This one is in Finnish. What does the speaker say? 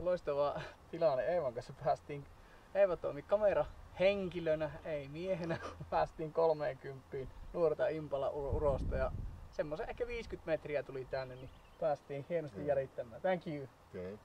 Tässä loistava tilanne Eivan kanssa päästiin. Eeva toimi kamera henkilönä, ei miehenä, kun päästiin 30 nuorta Impala urosta ja semmoisen ehkä 50 metriä tuli tänne, niin päästiin hienosti jäljittämään. Thank you. Okay.